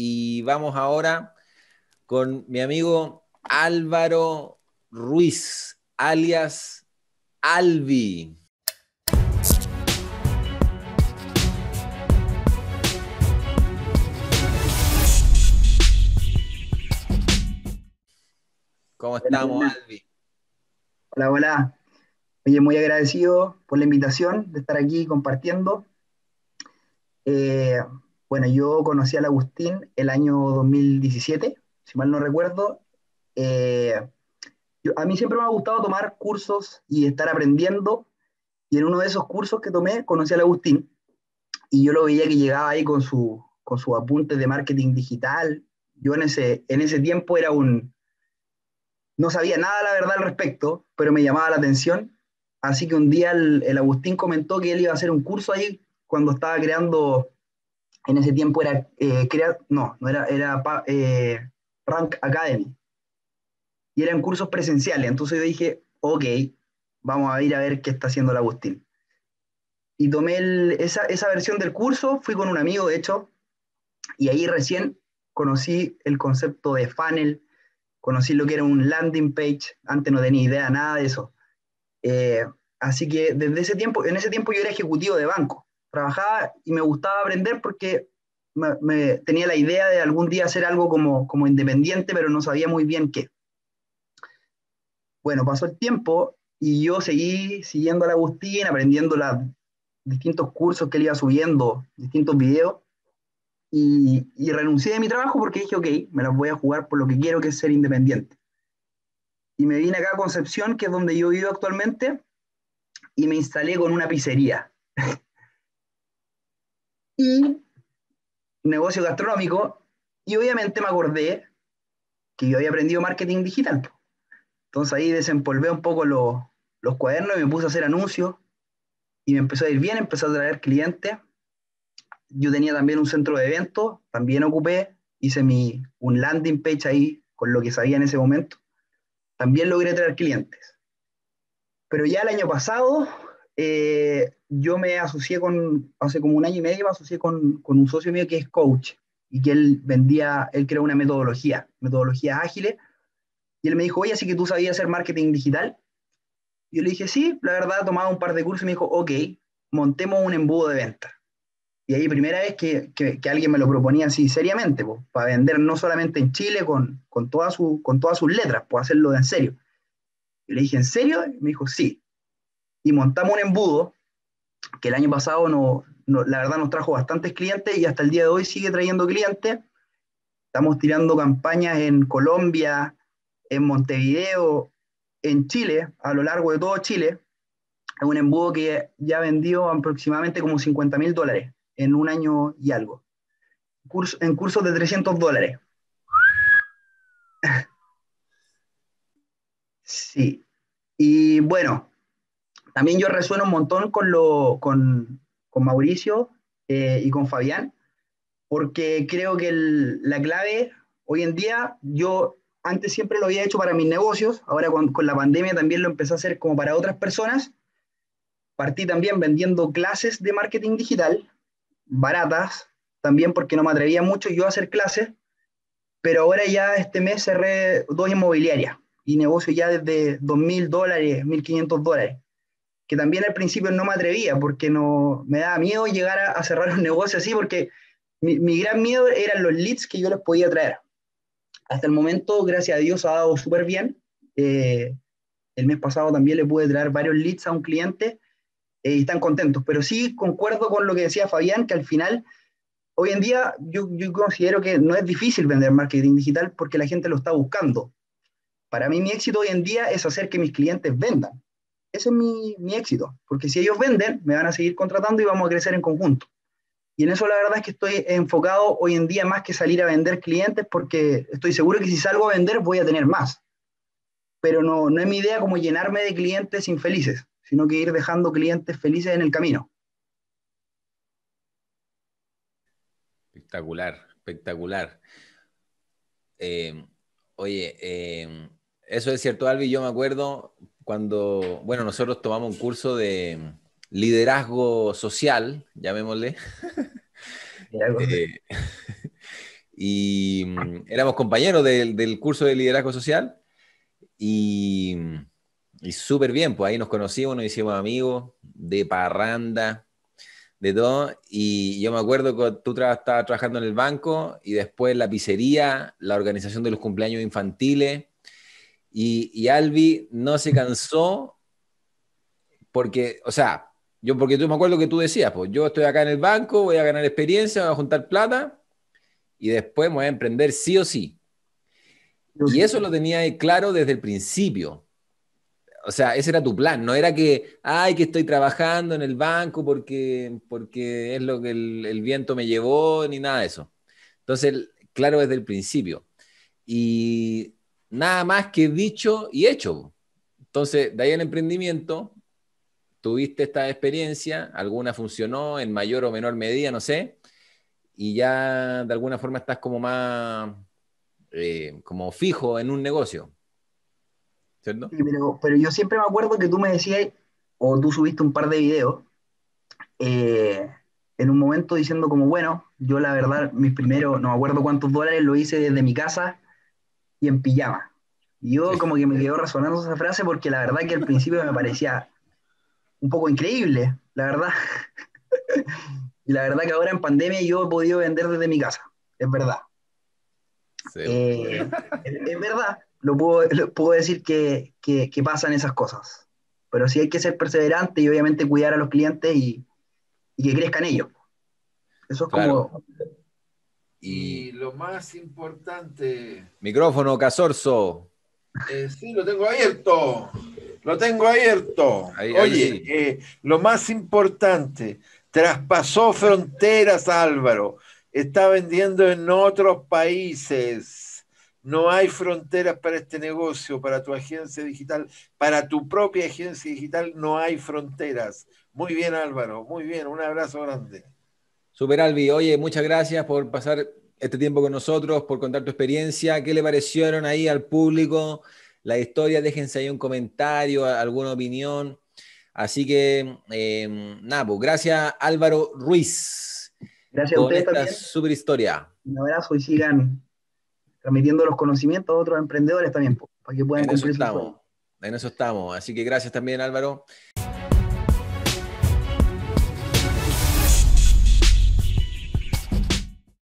y vamos ahora con mi amigo Álvaro Ruiz, alias Albi. ¿Cómo estamos, Albi? Hola, hola. Oye, muy agradecido por la invitación de estar aquí compartiendo. Eh, bueno, yo conocí al Agustín el año 2017, si mal no recuerdo. Eh, a mí siempre me ha gustado tomar cursos y estar aprendiendo. Y en uno de esos cursos que tomé conocí al Agustín y yo lo veía que llegaba ahí con su, con sus apuntes de marketing digital. Yo en ese, en ese tiempo era un... No sabía nada, la verdad, al respecto, pero me llamaba la atención. Así que un día el, el Agustín comentó que él iba a hacer un curso ahí cuando estaba creando en ese tiempo era, eh, no, no era, era eh, Rank Academy. Y eran cursos presenciales. Entonces yo dije, ok, vamos a ir a ver qué está haciendo el Agustín. Y tomé esa, esa versión del curso, fui con un amigo, de hecho, y ahí recién conocí el concepto de funnel, conocí lo que era un landing page, antes no tenía idea nada de eso. Eh, así que desde ese tiempo, en ese tiempo yo era ejecutivo de banco trabajaba y me gustaba aprender porque me, tenía la idea de algún día hacer algo como, como independiente, pero no sabía muy bien qué. Bueno, pasó el tiempo y yo seguí siguiendo a Agustín, aprendiendo los distintos cursos que él iba subiendo, distintos videos, y, y, renuncié de mi trabajo porque dije, ok, me las voy a jugar por lo que quiero, que es ser independiente. Y me vine acá a Concepción, que es donde yo vivo actualmente, y me instalé con una pizzería. y negocio gastronómico, y obviamente me acordé que yo había aprendido marketing digital. Entonces ahí desempolvé un poco los, cuadernos y me puse a hacer anuncios, y me empezó a ir bien, empecé a traer clientes. Yo tenía también un centro de eventos, también ocupé, hice mi, un landing page ahí con lo que sabía en ese momento. También logré traer clientes. Pero ya el año pasado eh, yo me asocié con, hace como un año y medio, me asocié con, con, un socio mío que es coach y que él vendía, él creó una metodología, metodología ágiles, y él me dijo, oye, así que tú sabías hacer marketing digital. Yo le dije, sí, la verdad, tomaba un par de cursos y me dijo, ok, montemos un embudo de venta. Y ahí primera vez que, que, alguien me lo proponía así seriamente, pues, para vender no solamente en Chile con, con, toda su, con todas sus letras, pues hacerlo de en serio. Y le dije, ¿en serio? Y me dijo, sí y montamos un embudo que el año pasado no, la verdad nos trajo bastantes clientes y hasta el día de hoy sigue trayendo clientes. Estamos tirando campañas en Colombia, en Montevideo, en Chile, a lo largo de todo Chile. Es un embudo que ya vendió aproximadamente como 50 mil dólares en un año y algo. en cursos de 300 dólares. sí. Y bueno, también yo resueno un montón con, lo, con, con Mauricio eh, y con Fabián, porque creo que la clave hoy en día, yo antes siempre lo había hecho para mis negocios, ahora con, con la pandemia también lo empecé a hacer como para otras personas. Partí también vendiendo clases de marketing digital, baratas, también porque no me atrevía mucho yo a hacer clases, pero ahora ya este mes cerré dos inmobiliarias y negocio ya desde 2.000 dólares, 1.500 dólares que también al principio no me atrevía porque no, me daba miedo llegar a, cerrar un negocio así porque mi, gran miedo eran los leads que yo les podía traer. Hasta el momento, gracias a Dios, ha dado súper bien. Eh, el mes pasado también le pude traer varios leads a un cliente eh, y están contentos. Pero sí concuerdo con lo que decía Fabián, que al final, hoy en día yo considero que no es difícil vender marketing digital porque la gente lo está buscando. Para mí mi éxito hoy en día es hacer que mis clientes vendan ese es mi, mi, éxito, porque si ellos venden, me van a seguir contratando y vamos a crecer en conjunto. Y en eso la verdad es que estoy enfocado hoy en día más que salir a vender clientes, porque estoy seguro que si salgo a vender voy a tener más. Pero no, no es mi idea como llenarme de clientes infelices, sino que ir dejando clientes felices en el camino. Espectacular, espectacular. Eh, oye, eh, eso es cierto, Albi, yo me acuerdo, cuando, bueno, nosotros tomamos un curso de liderazgo social, llamémosle. Eh, y mm, éramos compañeros del, del curso de liderazgo social y, y súper bien, pues ahí nos conocimos, nos hicimos amigos de parranda, de todo. Y yo me acuerdo que tú estabas trabajando en el banco y después la pizzería, la organización de los cumpleaños infantiles. Y, y Albi no se cansó porque, o sea, yo porque tú me acuerdo que tú decías, pues yo estoy acá en el banco, voy a ganar experiencia, voy a juntar plata y después me voy a emprender sí o sí. Y eso lo tenía claro desde el principio o sea, ese era tu plan, no era que, ay, que estoy trabajando en el banco porque, porque es lo que el, viento me llevó, ni nada de eso. Entonces, claro, desde el principio. Y nada más que dicho y hecho. Entonces, de ahí el emprendimiento, tuviste esta experiencia, alguna funcionó en mayor o menor medida, no sé, y ya de alguna forma estás como más, eh, como fijo en un negocio pero, yo siempre me acuerdo que tú me decías, o tú subiste un par de videos, eh, en un momento diciendo como, bueno, yo la verdad, mis primeros, no me acuerdo cuántos dólares lo hice desde mi casa y en pijama. Y yo como que me quedó resonando esa frase porque la verdad que al principio me parecía un poco increíble, la verdad. y la verdad que ahora en pandemia yo he podido vender desde mi casa, es verdad. Eh, es verdad, lo puedo, decir que, pasan esas cosas. Pero sí hay que ser perseverante y obviamente cuidar a los clientes y, que crezcan ellos. Eso es como... Y lo más importante... Micrófono, Casorzo. Eh, sí, lo tengo abierto. Lo tengo abierto. Oye, eh, lo más importante, traspasó fronteras, Álvaro. Está vendiendo en otros países no hay fronteras para este negocio, para tu agencia digital, para tu propia agencia digital, no hay fronteras. Muy bien, Álvaro, muy bien, un abrazo grande. Super Albi, oye, muchas gracias por pasar este tiempo con nosotros, por contar tu experiencia. ¿Qué le parecieron ahí al público? La historia, déjense ahí un comentario, alguna opinión. Así que, nada, pues gracias Álvaro Ruiz. Gracias a ustedes esta también. super historia. Un abrazo y sigan transmitiendo los conocimientos a otros emprendedores también, para que puedan en cumplir eso estamos, En eso estamos. Así que gracias también, Álvaro.